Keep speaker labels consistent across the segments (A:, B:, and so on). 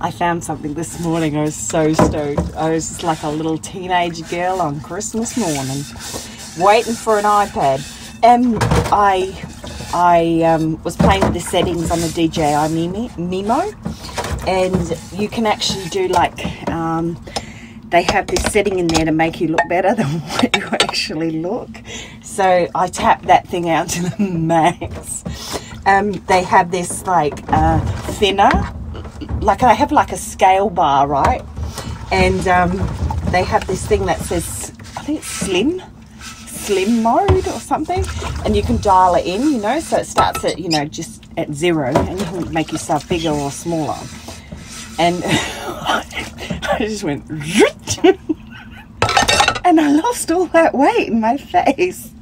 A: I found something this morning. I was so stoked. I was just like a little teenage girl on Christmas morning, waiting for an iPad. And I, I um, was playing with the settings on the DJI Mimo, and you can actually do like um, they have this setting in there to make you look better than what you actually look. So I tapped that thing out to the max. Um, they have this like uh, thinner, like I have like a scale bar, right? And um, they have this thing that says, I think it's slim, slim mode or something, and you can dial it in, you know, so it starts at, you know, just at zero, and you can make yourself bigger or smaller. And I just went, and I lost all that weight in my face.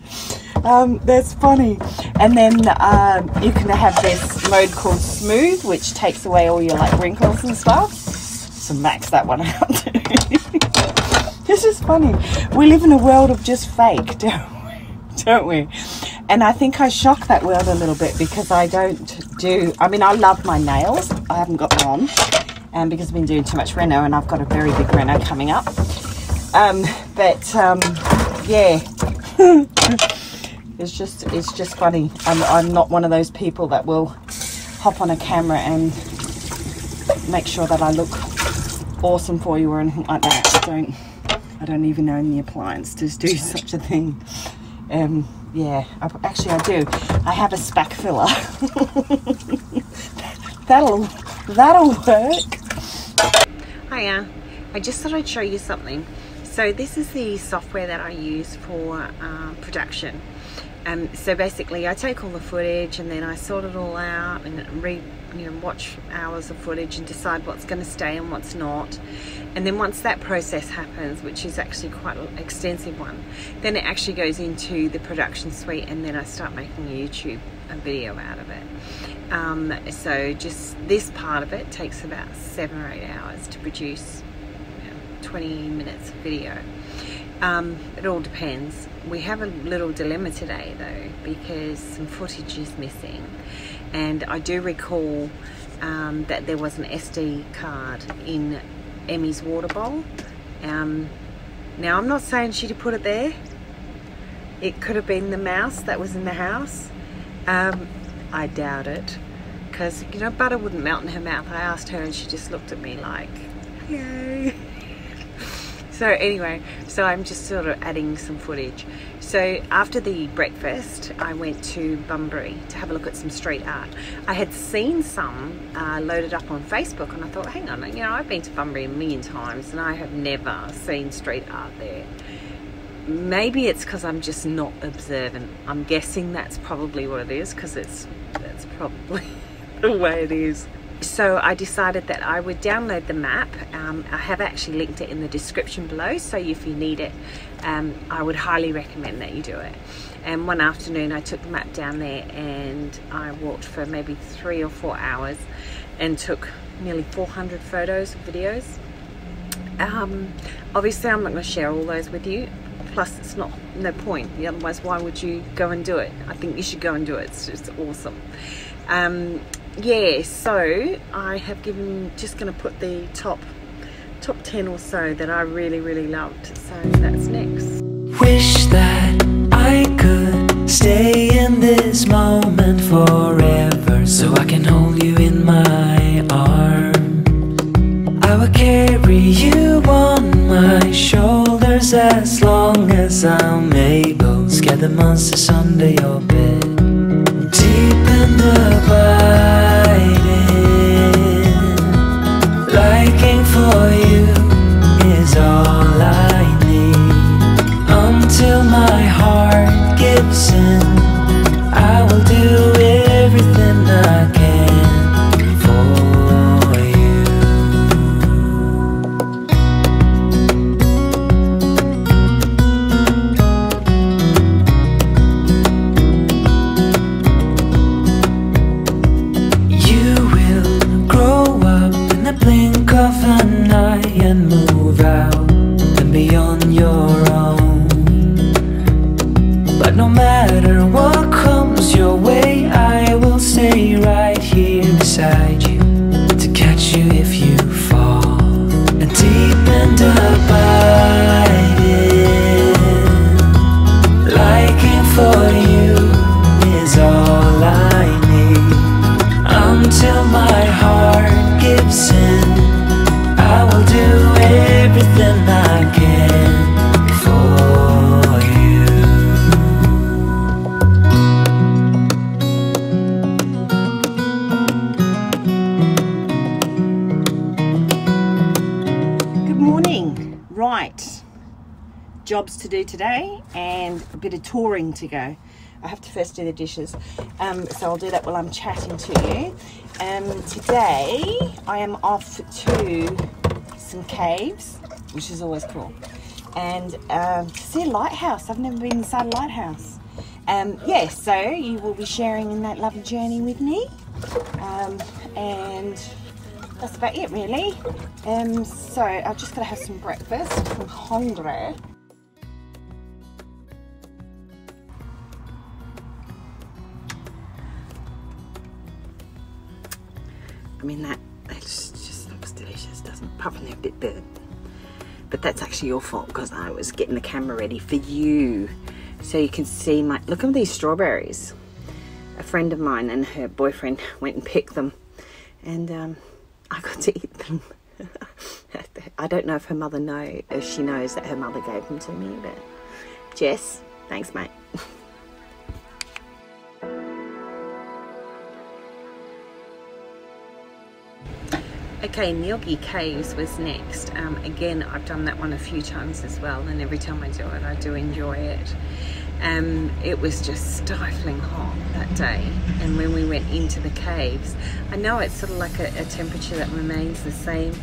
A: Um, that's funny. And then um, you can have this mode called smooth, which takes away all your like wrinkles and stuff. So max that one out. this is funny. We live in a world of just fake, don't we? Don't we? And I think I shock that world a little bit because I don't do. I mean, I love my nails. I haven't got them on, and because I've been doing too much reno, and I've got a very big reno coming up. Um, but um, yeah. It's just it's just funny. I'm, I'm not one of those people that will hop on a camera and make sure that I look awesome for you or anything like that. I don't I don't even own the appliance to do such a thing. Um, yeah, I, actually I do. I have a spac filler. that'll that'll work.
B: Hiya, I just thought I'd show you something. So this is the software that I use for uh, production. Um, so basically I take all the footage and then I sort it all out and read, you know, watch hours of footage and decide what's going to stay and what's not. And then once that process happens, which is actually quite an extensive one, then it actually goes into the production suite and then I start making a YouTube a video out of it. Um, so just this part of it takes about seven or eight hours to produce you know, 20 minutes of video. Um, it all depends. We have a little dilemma today though because some footage is missing and I do recall um, that there was an SD card in Emmie's water bowl. Um, now I'm not saying she'd put it there. It could have been the mouse that was in the house. Um, I doubt it because you know butter wouldn't melt in her mouth. I asked her and she just looked at me like, hello. So anyway, so I'm just sort of adding some footage. So after the breakfast, I went to Bunbury to have a look at some street art. I had seen some uh, loaded up on Facebook and I thought, hang on, you know, I've been to Bunbury a million times and I have never seen street art there. Maybe it's because I'm just not observant. I'm guessing that's probably what it is because it's that's probably the way it is so I decided that I would download the map. Um, I have actually linked it in the description below, so if you need it, um, I would highly recommend that you do it. And one afternoon I took the map down there and I walked for maybe three or four hours and took nearly 400 photos and videos. Um, obviously I'm not going to share all those with you, plus it's not no point, otherwise why would you go and do it? I think you should go and do it, it's just awesome. Yeah so I have given just gonna put the top top 10 or so that I really really loved so that's next
C: Wish that I could stay in this moment forever so I can hold you in my arms. I will carry you on my shoulders as long as I'm able. Scare the monsters under your bed. For you here
A: morning. Right. Jobs to do today and a bit of touring to go. I have to first do the dishes. Um, so I'll do that while I'm chatting to you. Um, today I am off to some caves, which is always cool. And to see a lighthouse. I've never been inside a lighthouse. Um, yeah, so you will be sharing in that lovely journey with me. Um, and that's about it really. Um, so I've just to have some breakfast. I'm hungry.
B: I mean that that just, looks delicious, doesn't? Apart they're a bit burnt. But that's actually your fault because I was getting the camera ready for you. So you can see my look at these strawberries. A friend of mine and her boyfriend went and picked them and um, I got to eat them. I don't know if her mother know if she knows that her mother gave them to me, but Jess, thanks mate. Okay, Ngilgi Caves was next. Um, again, I've done that one a few times as well, and every time I do it, I do enjoy it. Um, it was just stifling hot that day, and when we went into the caves, I know it's sort of like a, a temperature that remains the same,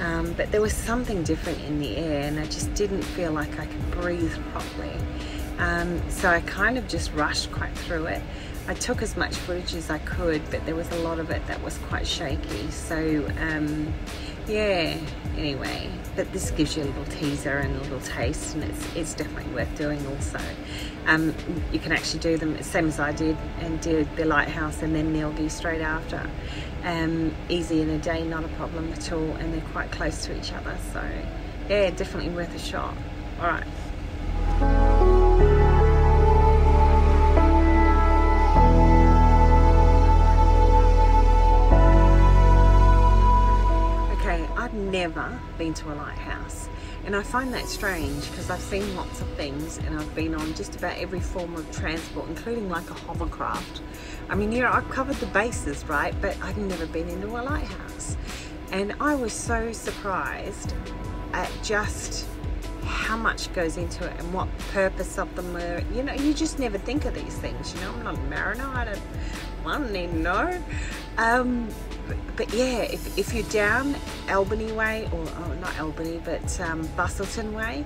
B: um, but there was something different in the air, and I just didn't feel like I could breathe properly. Um, so I kind of just rushed quite through it. I took as much footage as I could, but there was a lot of it that was quite shaky. So, um, yeah, anyway, but this gives you a little teaser and a little taste, and it's, it's definitely worth doing also. Um, you can actually do them same as I did and did the lighthouse and then Ngilgi straight after. Um, easy in a day, not a problem at all, and they're quite close to each other. So, yeah, definitely worth a shot. All right. I've never been to a lighthouse, and I find that strange because I've seen lots of things and I've been on just about every form of transport, including like a hovercraft. I mean, you know, I've covered the bases, right? But I've never been into a lighthouse, and I was so surprised at just how much goes into it and what purpose of them were. You know, you just never think of these things. You know, I'm not a mariner. I don't one need to know. Um, but, yeah, if, if you're down Albany way, or oh, not Albany, but um, Busselton way,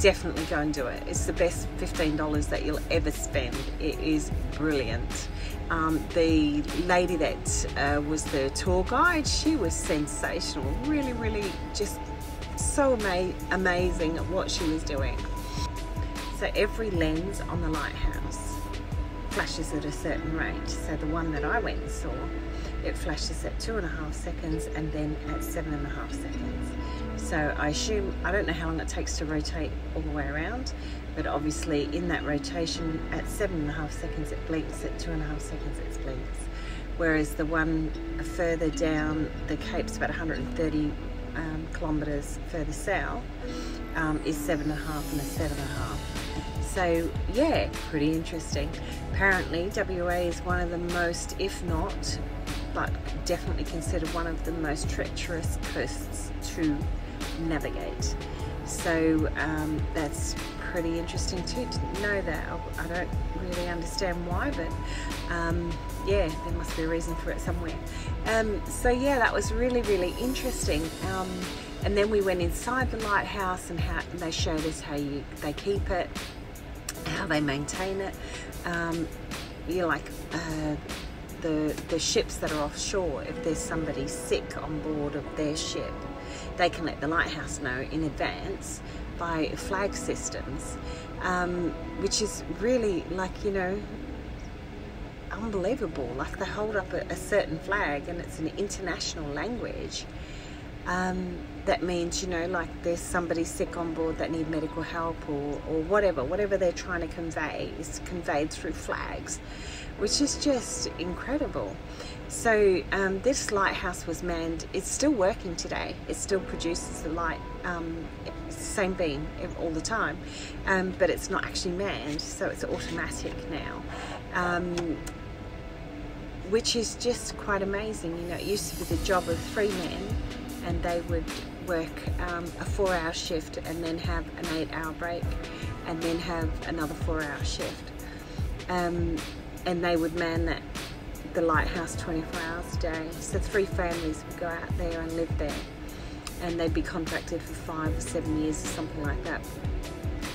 B: definitely go and do it. It's the best $15 that you'll ever spend. It is brilliant. Um, the lady that uh, was the tour guide, she was sensational. Really, really just so ama- amazing at what she was doing. So every lens on the lighthouse flashes at a certain rate. So the one that I went and saw, it flashes at two and a half seconds and then at seven and a half seconds. So I assume, I don't know how long it takes to rotate all the way around, but obviously in that rotation at seven and a half seconds it blinks, at two and a half seconds it blinks. Whereas the one further down the Cape's about 130 um, kilometres further south um, is seven and a half and a seven and a half. So yeah, pretty interesting. Apparently WA is one of the most, if not, but definitely considered one of the most treacherous coasts to navigate. So um, that's pretty interesting too. Didn't know that. I, don't really understand why, but um, yeah, there must be a reason for it somewhere. Um, so yeah, that was really really interesting. Um, and then we went inside the lighthouse and how they showed us how you they keep it, how they maintain it. Um, you know, like. Uh, the, the ships that are offshore, if there's somebody sick on board of their ship, they can let the lighthouse know in advance by flag systems, um, which is really like you know unbelievable. Like they hold up a, a certain flag and it's an international language. Um, that means you know like there's somebody sick on board that need medical help or, or whatever whatever they're trying to convey is conveyed through flags which is just incredible. So um, this lighthouse was manned. It's still working today. It still produces the light um, same beam all the time um, but it's not actually manned so it's automatic now. Um, which is just quite amazing. You know it used to be the job of three men and they would work um, a four hour shift and then have an eight hour break and then have another four hour shift. Um, and they would man that the lighthouse 24 hours a day. So three families would go out there and live there and they'd be contracted for five or seven years or something like that.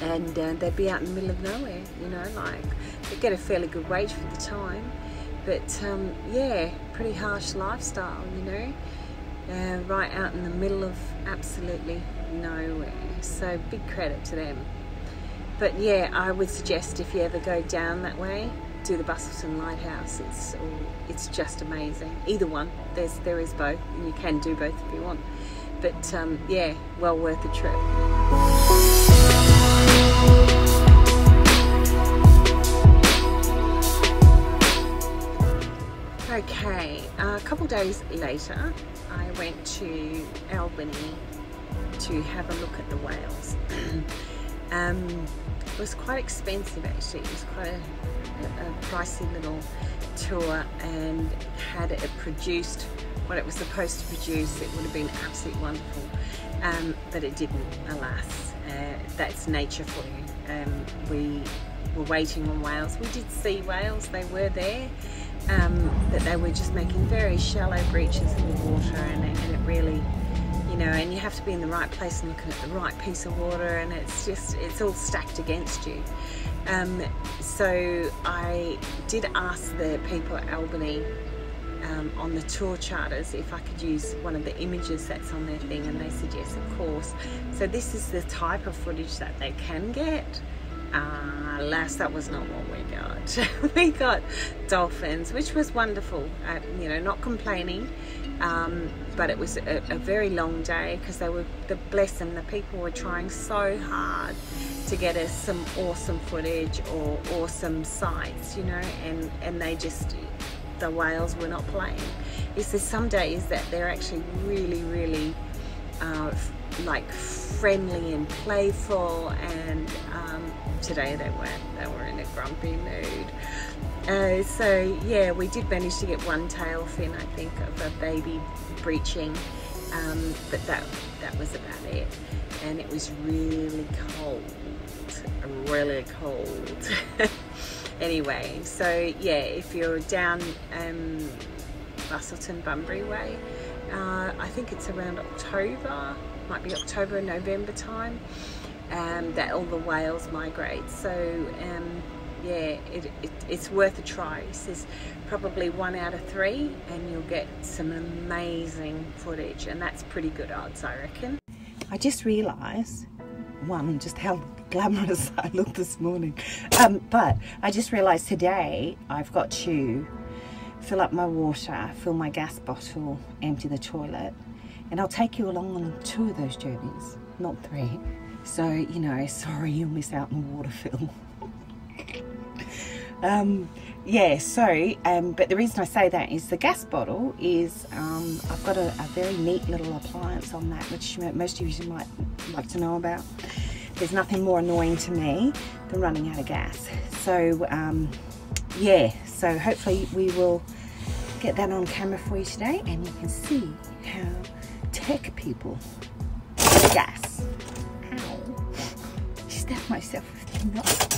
B: And uh, they'd be out in the middle of nowhere, you know, like they'd get a fairly good wage for the time. But um, yeah, pretty harsh lifestyle, you know uh, right out in the middle of absolutely nowhere. So big credit to them. But yeah, I would suggest if you ever go down that way, do the Busselton Lighthouse. It's it's just amazing. Either one, there's there is both, and you can do both if you want. But um, yeah, well worth the trip. Okay, a couple days later, I went to Albany to have a look at the whales. um, it was quite expensive actually, it was quite a, a, pricey little tour and had it produced what it was supposed to produce, it would have been absolutely wonderful. Um, but it didn't, alas. Uh, that's nature for you. Um, we were waiting on whales. We did see whales, they were there um, that they were just making very shallow breaches in the water and it, and it really you know and you have to be in the right place and looking at the right piece of water and it's just it's all stacked against you. Um, so I did ask the people at Albany um, on the tour charters if I could use one of the images that's on their thing and they said yes of course. So this is the type of footage that they can get uh, alas, that was not what we got. we got dolphins, which was wonderful. Uh, you know, not complaining, um, but it was a, a very long day because they were, the bless them, the people were trying so hard to get us some awesome footage or awesome sights, you know, and and they just the whales were not playing. it's says some days that they're actually really, really uh, like friendly and playful and um, today they weren't they were in a grumpy mood. Uh, so yeah we did manage to get one tail fin I think of a baby breaching um, but that that was about it. And it was really cold really cold. Anyway so yeah if you're down um, Busselton Bunbury way uh, I think it's around October might be October, November time, um, that all the whales migrate. So um, yeah, it, it, it's worth a try. He says probably one out of three and you'll get some amazing footage and that's pretty good odds, I reckon.
A: I just realised, one, just how glamorous I look this morning. Um, but I just realised today I've got to fill up my water, fill my gas bottle, empty the toilet, and I'll take you along on two of those journeys, not three. So, you know, sorry you'll miss out on the water fill. um, yeah, so, um, but the reason I say that is the gas bottle is, um, I've got a, a, very neat little appliance on that, which most of you might like to know about. There's nothing more annoying to me than running out of gas. So, um, yeah, so hopefully we will get that on camera for you today and you can see how tech people. Gas. Ow. Stabbed myself with the nut.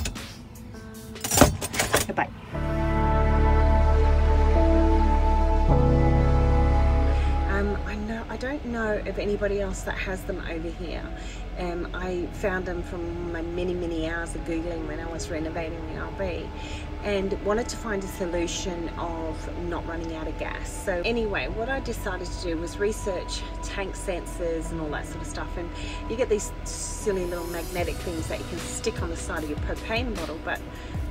A: Goodbye.
B: Um, I know I don't know of anybody else that has them over here. Um, I found them from my many many hours of googling when I was renovating the RV and wanted to find a solution of not running out of gas. So anyway, what I decided to do was research tank sensors and all that sort of stuff. And you get these silly little magnetic things that you can stick on the side of your propane bottle, but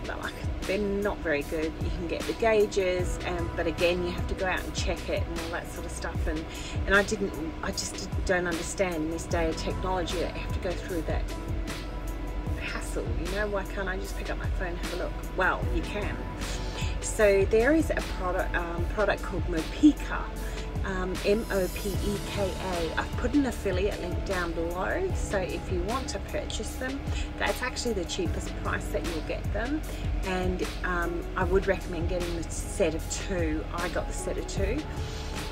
B: like they're not very good. You can get the gauges, and but again, you have to go out and check it and all that sort of stuff. And and I didn't, I just don't understand in this day of technology that you have to go through that hassle. You know, why can't I just pick up my phone and have a look? Well, you can. So there is a product um, product called Mopeka um, M-O-P-E-K-A. I've put an affiliate link down below so if you want to purchase them that's actually the cheapest price that you'll get them and um, I would recommend getting the set of two. I got the set of two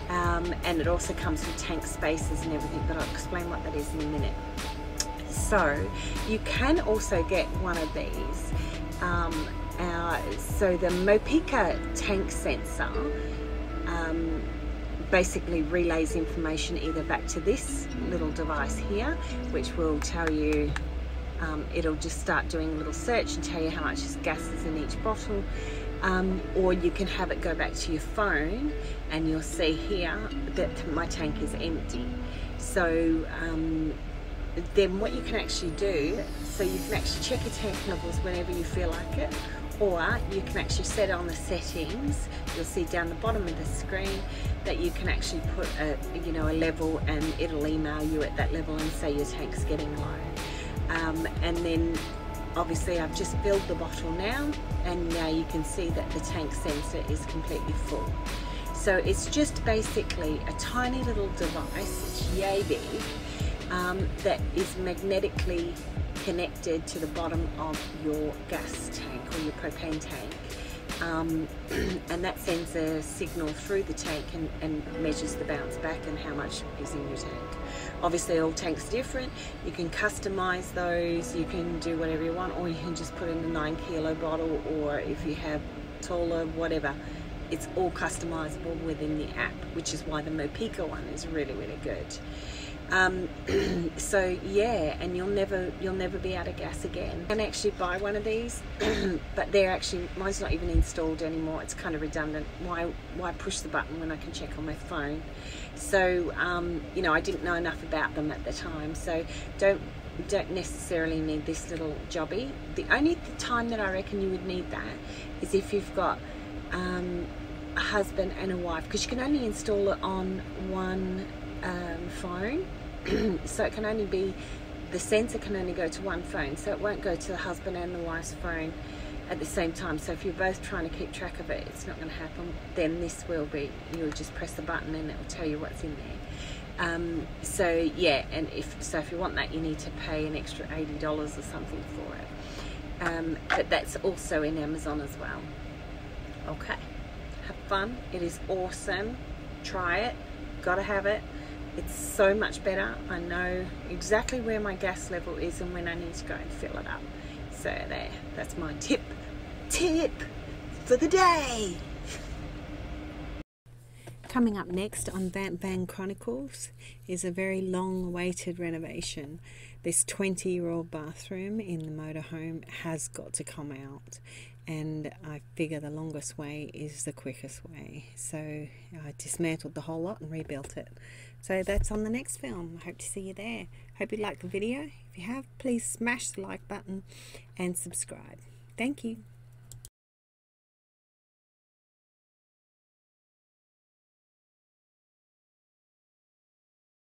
B: um, and it also comes with tank spaces and everything but I'll explain what that is in a minute. So you can also get one of these um, uh, so the Mopeka tank sensor um, basically relays information either back to this little device here which will tell you um, it'll just start doing a little search and tell you how much gas is in each bottle. Um, or you can have it go back to your phone and you'll see here that my tank is empty. So um, then what you can actually do so you can actually check your tank levels whenever you feel like it or you can actually set on the settings. You'll see down the bottom of the screen that you can actually put a you know a level and it'll email you at that level and say your tank's getting low. Um, and then obviously I've just filled the bottle now and now you can see that the tank sensor is completely full. So it's just basically a tiny little device. It's yay big um, that is magnetically connected to the bottom of your gas tank or your propane tank um, and that sends a signal through the tank and, and, measures the bounce back and how much is in your tank. Obviously all tanks are different, you can customize those, you can do whatever you want or you can just put in a 9 kilo bottle or if you have taller, whatever. It's all customizable within the app, which is why the Mopeka one is really, really good. Um, so yeah, and you'll never you'll never be out of gas again. Can actually buy one of these, but they're actually mine's not even installed anymore. It's kind of redundant. Why why push the button when I can check on my phone? So um, you know I didn't know enough about them at the time. So don't don't necessarily need this little jobby. The only time that I reckon you would need that is if you've got um, a husband and a wife because you can only install it on one um, phone so it can only be the sensor can only go to one phone. So it won't go to the husband and the wife's phone at the same time. So if you're both trying to keep track of it it's not going to happen. Then this will be you'll just press the button and it will tell you what's in there. Um, so yeah and if so if you want that you need to pay an extra $80 or something for it. Um, but that's also in Amazon as well. Okay. Have fun. It is awesome. Try it. Gotta have it it's so much better. I know exactly where my gas level is and when I need to go and fill it up. So there, that's my tip, tip for the day. Coming up next on Vamped Van Chronicles is a very long awaited renovation. This 20 year old bathroom in the motorhome has got to come out, and I figure the longest way is the quickest way. So I dismantled the whole lot and rebuilt it. So that's on the next film. I hope to see you there. Hope you liked the video. If you have, please smash the like button and subscribe. Thank you.